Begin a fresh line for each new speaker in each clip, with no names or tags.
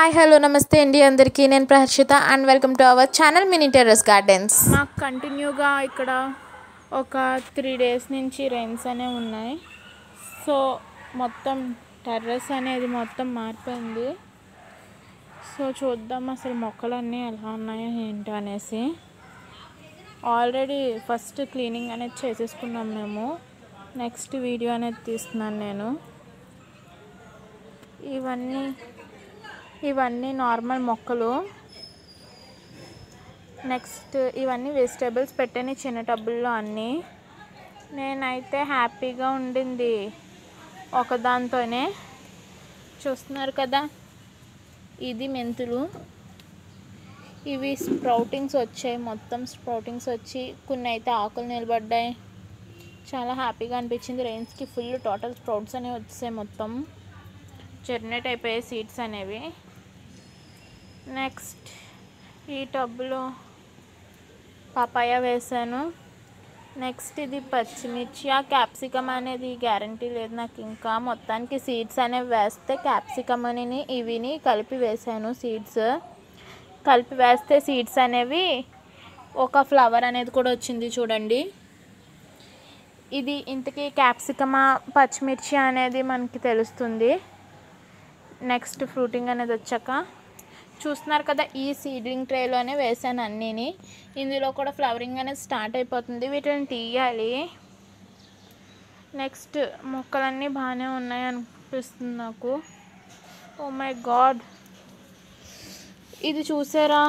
Hi hello నమస్తే అండి అందరికీ. నేను Praharshita and welcome to our channel mini terrace gardens.
మాకు కంటిన్యూగా ఇక్కడ ఒక త్రీ డేస్ నుంచి రైన్స్ అనేవి ఉన్నాయి. సో మొత్తం టెర్రస్ అనేది మొత్తం మారిపోయింది. సో చూద్దాం అసలు మొక్కలన్నీ ఎలా ఉన్నాయో ఏంటో అనేసి. ఆల్రెడీ ఫస్ట్ క్లీనింగ్ అనేది చేసేసుకున్నాం మేము. నెక్స్ట్ వీడియో అనేది తీస్తున్నాను నేను. ఇవన్నీ ఇవన్నీ నార్మల్ మొక్కలు. నెక్స్ట్ ఇవన్నీ వెజిటేబుల్స్ పెట్టాను చిన్న టబ్బుల్లో అన్నీ. నేనైతే హ్యాపీగా ఉండింది ఒకదాంతోనే చూస్తున్నారు కదా ఇది మెంతులు. ఇవి స్ప్రౌటింగ్స్ వచ్చాయి మొత్తం స్ప్రౌటింగ్స్ వచ్చి కొన్ని అయితే ఆకులు నిలబడ్డాయి. చాలా హ్యాపీగా అనిపించింది. రెయిన్స్కి ఫుల్ టోటల్ స్ప్రౌట్స్ అనేవి వచ్చాయి మొత్తం. జర్నేట్ అయిపోయాయి సీడ్స్ అనేవి. నెక్స్ట్ ఈ టబ్లో పపాయ వేసాను నెక్స్ట్ ఇది పచ్చిమిర్చి. ఆ క్యాప్సికమ్ అనేది గ్యారంటీ లేదు నాకు ఇంకా. మొత్తానికి సీడ్స్ అనేవి వేస్తే క్యాప్సికమ్ అని ఇవిని కలిపి వేసాను సీడ్స్. కలిపి వేస్తే సీడ్స్ అనేవి ఒక ఫ్లవర్ అనేది కూడా వచ్చింది చూడండి. ఇది ఇంతకీ క్యాప్సికమా పచ్చిమిర్చి అనేది మనకి తెలుస్తుంది. నెక్స్ట్ ఫ్రూటింగ్ అనేది వచ్చాక చూస్తున్నారు కదా ఈ సీడ్లింగ్ ట్రేలోనే వేసాను అన్నీని. ఇందులో కూడా ఫ్లవరింగ్ అనేది స్టార్ట్ అయిపోతుంది. వీటిని తీయాలి. నెక్స్ట్ మొక్కలన్నీ బాగానే ఉన్నాయి అనిపిస్తుంది నాకు. Oh my god. ఇది చూసారా?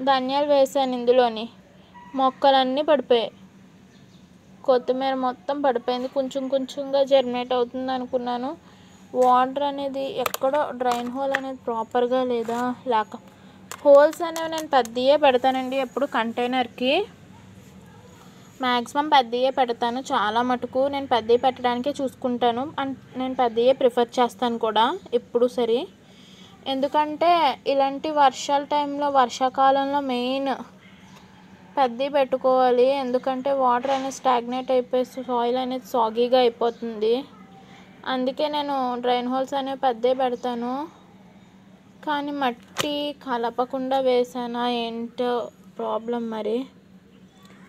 ధనియాలు వేసాను ఇందులోని. మొక్కలన్నీ పడిపోయాయి. కొత్తిమీర మొత్తం పడిపోయింది. కొంచెం కొంచెంగా జర్మినేట్ అవుతుంది అనుకున్నాను. వాటర్ అనేది ఎక్కడో డ్రైన్ హోల్ అనేది ప్రాపర్గా లేదా లేక హోల్స్ అనేవి నేను పెద్దయే పెడతానండి ఎప్పుడు కంటైనర్కి. మ్యాక్సిమం పెద్దయే పెడతాను. చాలా మటుకు నేను పెద్దవి పెట్టడానికే చూసుకుంటాను. అండ్ నేను పెద్దయే ప్రిఫర్ చేస్తాను కూడా ఎప్పుడు సరే. ఎందుకంటే ఇలాంటి వర్షాల టైంలో వర్షాకాలంలో మెయిన్ పెద్దవి పెట్టుకోవాలి. ఎందుకంటే వాటర్ అనేది స్టాగ్నేట్ అయిపోయి సాయిల్ అనేది సాగీగా అయిపోతుంది. అందుకే నేను డ్రైన్ హోల్స్ అనేవి పెద్దవి పెడతాను. కానీ మట్టి కలపకుండా వేసానా ఏంటో ప్రాబ్లం మరి.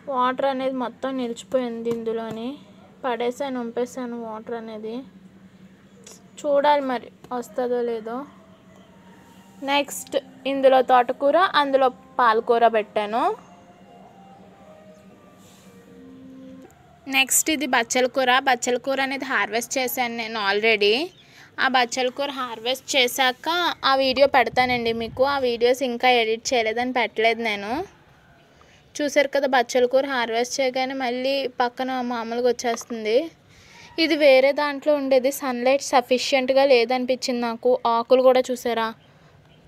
వాటర్ అనేది మొత్తం నిలిచిపోయింది ఇందులోని. పడేసాను ఉంపేసాను వాటర్ అనేది. చూడాలి మరి వస్తుందో లేదో. నెక్స్ట్ ఇందులో తోటకూర అందులో పాలకూర పెట్టాను. నెక్స్ట్ ఇది బచ్చల కూర. బచ్చల కూర అనేది హార్వెస్ట్ చేశాను నేను ఆల్రెడీ. ఆ బచ్చల కూర హార్వెస్ట్ చేశాక ఆ వీడియో పెడతానండి మీకు. ఆ వీడియోస్ ఇంకా ఎడిట్ చేయలేదని పెట్టలేదు నేను. చూసారు కదా బచ్చల కూర హార్వెస్ట్ చేయగానే మళ్ళీ పక్కన మామూలుగా వచ్చేస్తుంది. ఇది వేరే దాంట్లో ఉండేది. సన్లైట్ సఫిషియెంట్గా లేదనిపించింది నాకు. ఆకులు కూడా చూసారా?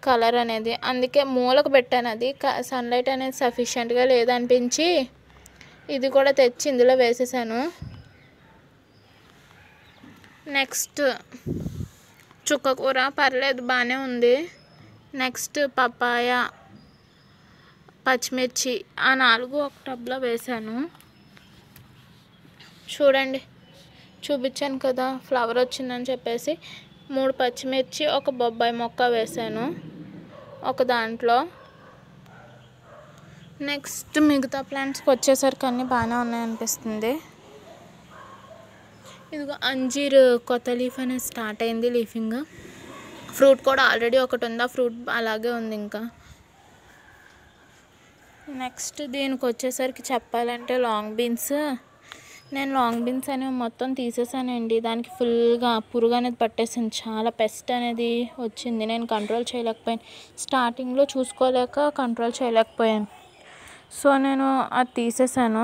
కలర్ అనేది. అందుకే మూలకు పెట్టాను అది. సన్లైట్ అనేది సఫిషియెంట్గా లేదనిపించి ఇది కూడా తెచ్చి ఇందులో వేసేసాను. నెక్స్ట్ చుక్క కూర పర్లేదు బాగానే ఉంది. నెక్స్ట్ పపాయ పచ్చిమిర్చి ఆ నాలుగు ఒక టబ్లో వేసాను. చూడండి చూపించాను కదా ఫ్లవర్ వచ్చిందని చెప్పేసి. మూడు పచ్చిమిర్చి ఒక బొబ్బాయి మొక్క వేసాను ఒక దాంట్లో. నెక్స్ట్ మిగతా ప్లాంట్స్కి వచ్చేసరికి అన్నీ బాగానే ఉన్నాయనిపిస్తుంది. ఇదిగో అంజీర్ కొత్త లీఫ్ అనేది స్టార్ట్ అయింది లీఫింగ్. ఫ్రూట్ కూడా ఆల్రెడీ ఒకటి ఉంది? ఆ ఫ్రూట్ అలాగే ఉంది ఇంకా. నెక్స్ట్ దీనికి వచ్చేసరికి చెప్పాలంటే లాంగ్ బీన్స్. నేను లాంగ్ బీన్స్ అనేవి మొత్తం తీసేసానండి. దానికి ఫుల్గా పురుగు అనేది పట్టేసింది. చాలా పెస్ట్ అనేది వచ్చింది. నేను కంట్రోల్ చేయలేకపోయాను. స్టార్టింగ్లో చూసుకోలేక కంట్రోల్ చేయలేకపోయాను. సో నేను అది తీసేసాను.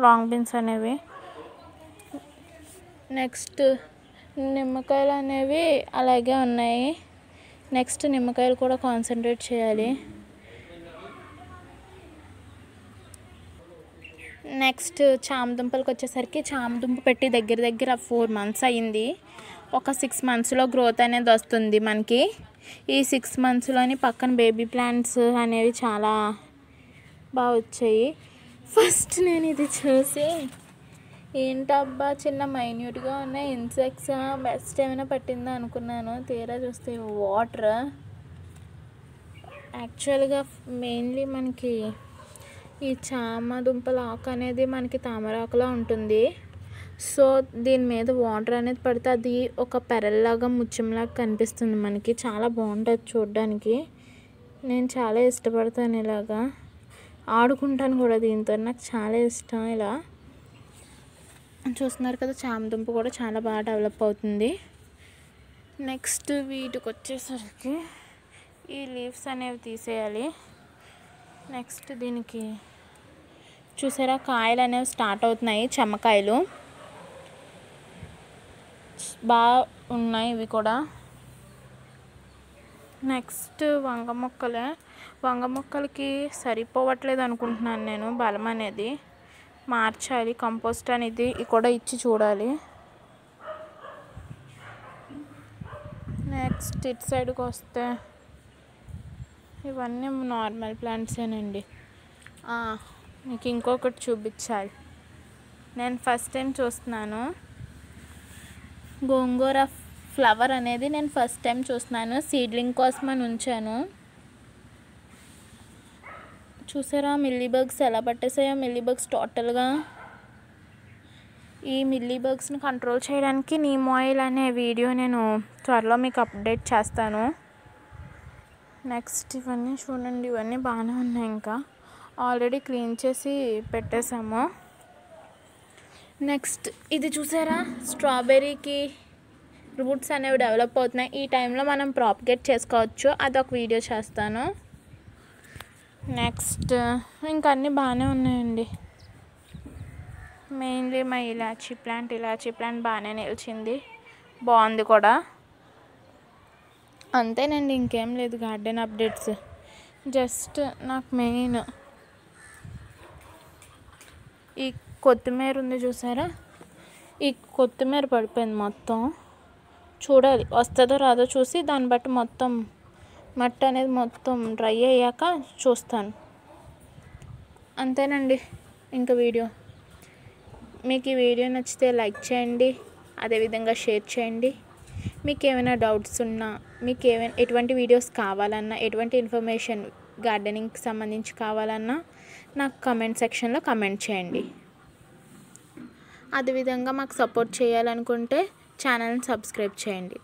లాంగ్ బీన్స్ అనేవి. నెక్స్ట్ నిమ్మకాయలు అనేవి అలాగే ఉన్నాయి. నెక్స్ట్ నిమ్మకాయలు కూడా కాన్సన్ట్రేట్ చేయాలి. నెక్స్ట్ చామదుంపలకి వచ్చేసరికి చామదుంప పెట్టి దగ్గర దగ్గర ఫోర్ మంత్స్ అయ్యింది. ఒక సిక్స్ మంత్స్లో గ్రోత్ అనేది వస్తుంది మనకి. ఈ సిక్స్ మంత్స్లోని పక్కన బేబీ ప్లాంట్స్ అనేవి చాలా బాగా వచ్చాయి. ఫస్ట్ నేను ఇది చూసి ఏంటబ్బా చిన్న మైన్యూట్గా ఉన్న ఇన్సెక్ట్స్ బెస్ట్ ఏమైనా పట్టిందా అనుకున్నాను. తీరా చూస్తే వాటర్. యాక్చువల్గా మెయిన్లీ మనకి ఈ చామ దుంపల ఆకు అనేది మనకి తామరాకులా ఉంటుంది. సో దీని మీద వాటర్ అనేది పడితే అది ఒక పెరల్లాగా ముత్యంలాగా కనిపిస్తుంది మనకి. చాలా బాగుంటుంది చూడడానికి. నేను చాలా ఇష్టపడతాను ఇలాగా. ఆడుకుంటాను కూడా దీంతో. నాకు చాలా ఇష్టం ఇలా. చూస్తున్నారు కదా చామదుంప కూడా చాలా బాగా డెవలప్ అవుతుంది. నెక్స్ట్ వీటికి వచ్చేసరికి ఈ లీవ్స్ అనేవి తీసేయాలి. నెక్స్ట్ దీనికి చూసారా కాయలు అనేవి స్టార్ట్ అవుతున్నాయి చెమ్మకాయలు బాగా ఉన్నాయి ఇవి కూడా. నెక్స్ట్ వంగ మొక్కలే. వంగ మొక్కలకి సరిపోవట్లేదు అనుకుంటున్నాను నేను బలం అనేది. మార్చాలి కంపోస్ట్ అనేది కూడా ఇచ్చి చూడాలి. నెక్స్ట్ ఇటు సైడ్కి వస్తే ఇవన్నీ నార్మల్ ప్లాంట్సేనండి మీకు ఇంకొకటి చూపించాలి. నేను ఫస్ట్ టైం చూస్తున్నాను. గోంగూర ఫ్లవర్ అనేది నేను ఫస్ట్ టైం చూస్తున్నాను. సీడ్లింగ్ కోసం అని ఉంచాను. చూసారా? మిల్లీ బగ్స్ ఎలా పట్టేసాయో? మిల్లీ బగ్స్ టోటల్గా ఈ మిల్లీ బగ్స్ని కంట్రోల్ చేయడానికి నీమ్ ఆయిల్ అనే వీడియో నేను త్వరలో మీకు అప్డేట్ చేస్తాను. నెక్స్ట్ ఇవన్నీ చూడండి ఇవన్నీ బాగానే ఉన్నాయి ఇంకా. ఆల్రెడీ క్లీన్ చేసి పెట్టేశాము నెక్స్ట్ ఇది చూసారా? స్ట్రాబెర్రీకి రూట్స్ అనేవి డెవలప్ అవుతున్నాయి. ఈ టైంలో మనం ప్రాపగేట్ చేసుకోవచ్చు. అదొక వీడియో చేస్తాను. నెక్స్ట్ ఇంకా అన్నీ బాగానే ఉన్నాయండి. మెయిన్లీ మా ఇలాచీ ప్లాంట్ ఇలాచీ ప్లాంట్ బాగానే నిలిచింది. బాగుంది కూడా. అంతేనండి ఇంకేం లేదు గార్డెన్ అప్డేట్స్ జస్ట్ నాకు మెయిన్ ఈ కొత్తిమీర ఉంది చూసారా? ఈ కొత్తిమీర పడిపోయింది మొత్తం. చూడాలి వస్తుందో రాదో చూసి దాన్ని బట్టి మొత్తం మట్టి అనేది మొత్తం డ్రై అయ్యాక చూస్తాను. అంతేనండి ఇంకా వీడియో. మీకు ఈ వీడియో నచ్చితే లైక్ చేయండి అదేవిధంగా షేర్ చేయండి. మీకు ఏమైనా డౌట్స్ ఉన్నా మీకు ఏమైనా ఎటువంటి వీడియోస్ కావాలన్నా ఎటువంటి ఇన్ఫర్మేషన్ గార్డెనింగ్కి సంబంధించి కావాలన్నా నాకు కమెంట్ సెక్షన్లో కమెంట్ చేయండి. అదేవిధంగా మాకు సపోర్ట్ చేయాలనుకుంటే ఛానల్ని సబ్స్క్రైబ్ చేయండి.